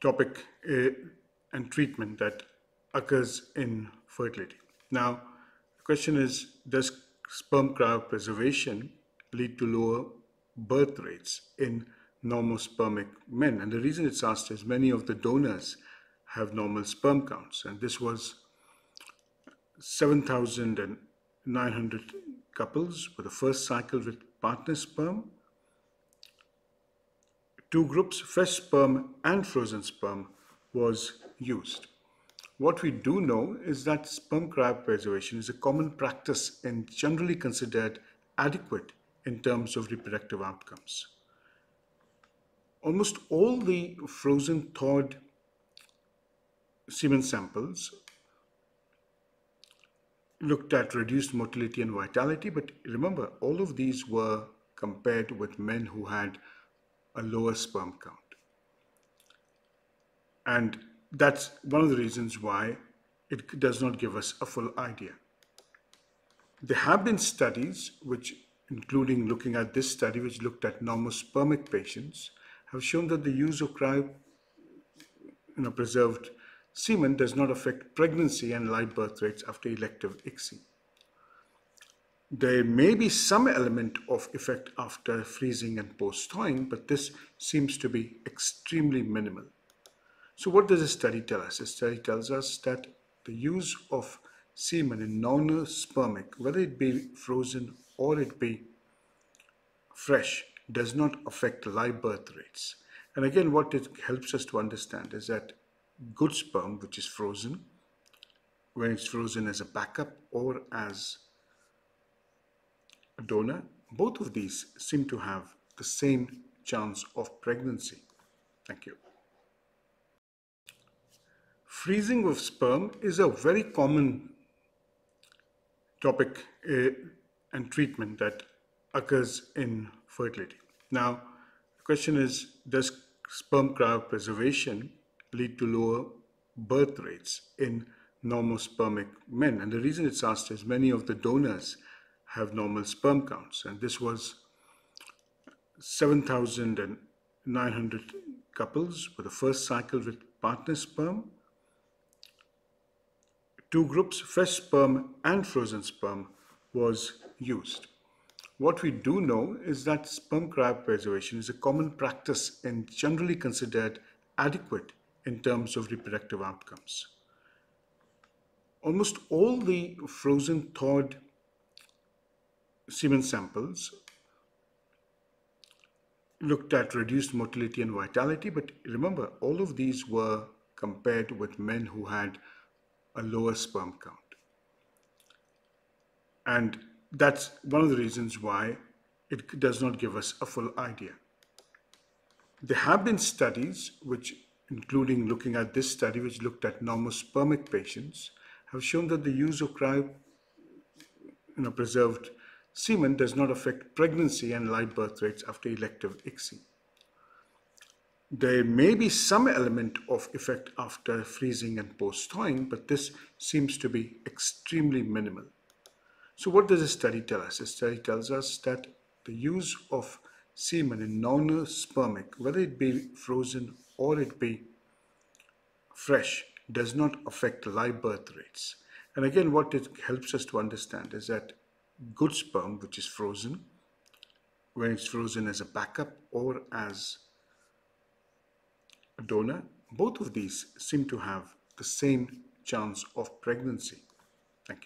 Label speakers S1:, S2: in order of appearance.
S1: topic uh, and treatment that occurs in fertility. Now, the question is Does sperm cryopreservation lead to lower birth rates in normospermic men? And the reason it's asked is many of the donors have normal sperm counts, and this was 7,900 couples with the first cycle with partner sperm two groups, fresh sperm and frozen sperm, was used. What we do know is that sperm cryopreservation is a common practice and generally considered adequate in terms of reproductive outcomes. Almost all the frozen thawed semen samples looked at reduced motility and vitality, but remember, all of these were compared with men who had a lower sperm count. And that's one of the reasons why it does not give us a full idea. There have been studies, which, including looking at this study, which looked at normospermic patients, have shown that the use of cryo you know, preserved semen does not affect pregnancy and live birth rates after elective ICSI. There may be some element of effect after freezing and post thawing, but this seems to be extremely minimal. So what does the study tell us? The study tells us that the use of semen in normospermic, whether it be frozen or it be fresh, does not affect live birth rates. And again, what it helps us to understand is that good sperm, which is frozen, when it's frozen as a backup or as donor, both of these seem to have the same chance of pregnancy. Thank you. Freezing of sperm is a very common topic uh, and treatment that occurs in fertility. Now, the question is Does sperm cryopreservation lead to lower birth rates in normospermic men? And the reason it's asked is many of the donors have normal sperm counts. And this was 7,900 couples with the first cycle with partner sperm, two groups, fresh sperm and frozen sperm, was used. What we do know is that sperm cryopreservation is a common practice and generally considered adequate in terms of reproductive outcomes. Almost all the frozen thawed semen samples looked at reduced motility and vitality, but remember, all of these were compared with men who had a lower sperm count. And that's one of the reasons why it does not give us a full idea. There have been studies, which, including looking at this study, which looked at normospermic patients, have shown that the use of cryo you know, preserved semen does not affect pregnancy and live birth rates after elective ICSI. There may be some element of effect after freezing and post thawing, but this seems to be extremely minimal. So, what does the study tell us? The study tells us that the use of semen in normospermic, whether it be frozen or it be fresh, does not affect live birth rates. And again, what it helps us to understand is that good sperm, which is frozen, when it's frozen as a backup or as a donor, both of these seem to have the same chance of pregnancy.